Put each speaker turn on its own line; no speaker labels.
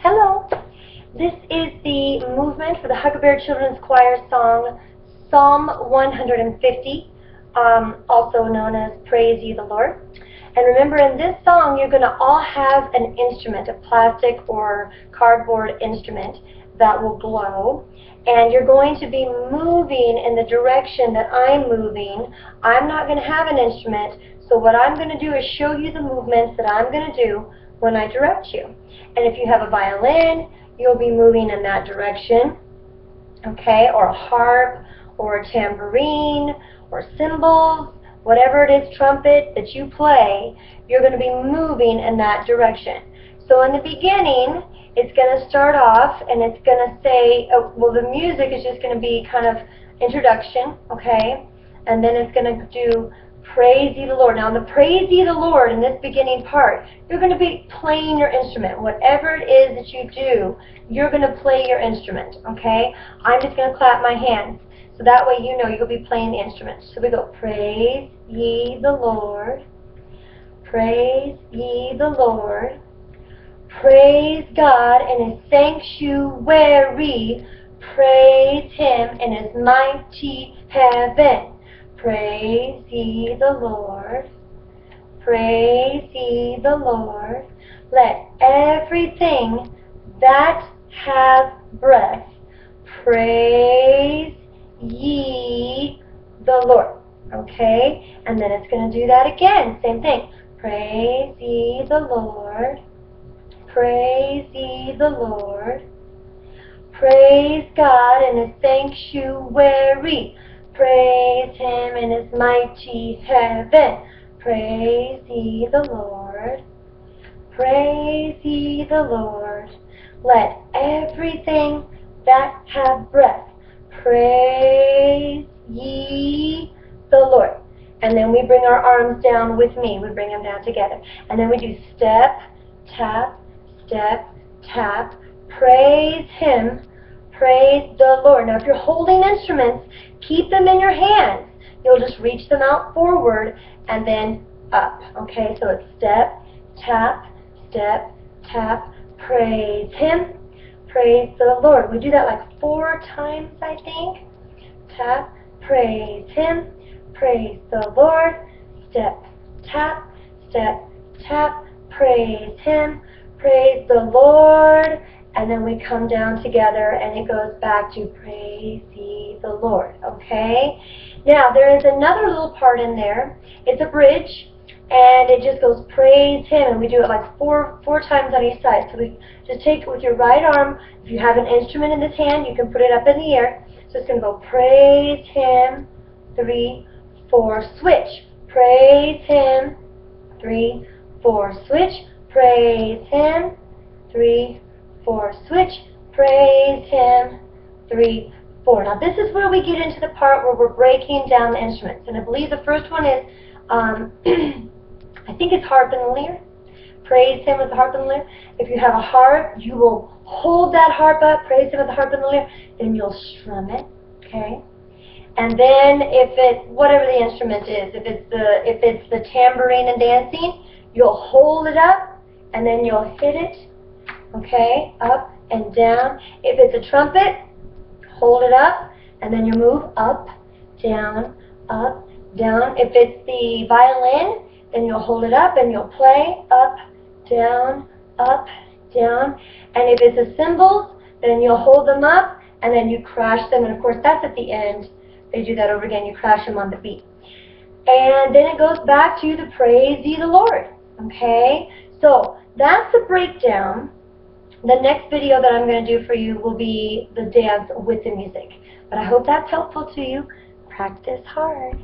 Hello. This is the movement for the Huckleberry Children's Choir song Psalm 150, um, also known as Praise Ye the Lord. And remember, in this song, you're going to all have an instrument, a plastic or cardboard instrument that will glow. And you're going to be moving in the direction that I'm moving. I'm not going to have an instrument, so what I'm going to do is show you the movements that I'm going to do when I direct you. And if you have a violin, you'll be moving in that direction, okay, or a harp, or a tambourine, or cymbals, whatever it is, trumpet that you play, you're going to be moving in that direction. So in the beginning, it's going to start off and it's going to say, uh, well, the music is just going to be kind of introduction, okay? And then it's going to do Praise ye the Lord. Now, in the Praise ye the Lord in this beginning part, you're going to be playing your instrument. Whatever it is that you do, you're going to play your instrument, okay? I'm just going to clap my hands. So that way you know you'll be playing the instrument. So we go, Praise ye the Lord. Praise ye the Lord. Praise God in his sanctuary. Praise him in his mighty heaven. Praise ye the Lord. Praise ye the Lord. Let everything that have breath praise ye the Lord. Okay? And then it's going to do that again. Same thing. Praise ye the Lord. Praise ye the Lord. Praise God in his sanctuary. Praise him in his mighty heaven. Praise ye the Lord. Praise ye the Lord. Let everything that have breath praise ye the Lord. And then we bring our arms down with me. We bring them down together. And then we do step, tap, step, tap. Praise him. Praise the Lord. Now, if you're holding instruments, Keep them in your hands. You'll just reach them out forward and then up. Okay, so it's step, tap, step, tap, praise Him, praise the Lord. We do that like four times, I think. Tap, praise Him, praise the Lord, step, tap, step, tap, praise Him, praise the Lord, and then we come down together and it goes back to praise ye the Lord, okay? Now, there is another little part in there. It's a bridge, and it just goes praise him, and we do it like four four times on each side. So we just take it with your right arm. If you have an instrument in this hand, you can put it up in the air. So it's going to go praise him, three, four, switch. Praise him, three, four, switch. Praise him, three, four, switch, praise him, three, four. Now this is where we get into the part where we're breaking down the instruments. And I believe the first one is, um, I think it's harp and lyre. Praise him with the harp and lyre. If you have a harp, you will hold that harp up, praise him with the harp and the lyre, then you'll strum it, okay? And then if it, whatever the instrument is, if it's the, if it's the tambourine and dancing, you'll hold it up, and then you'll hit it okay, up and down. If it's a trumpet, hold it up, and then you move up, down, up, down. If it's the violin, then you'll hold it up and you'll play up, down, up, down. And if it's a cymbals, then you'll hold them up and then you crash them. And of course, that's at the end. They do that over again. You crash them on the beat. And then it goes back to the praise ye the Lord. Okay? So that's the breakdown the next video that I'm going to do for you will be the dance with the music. But I hope that's helpful to you. Practice hard.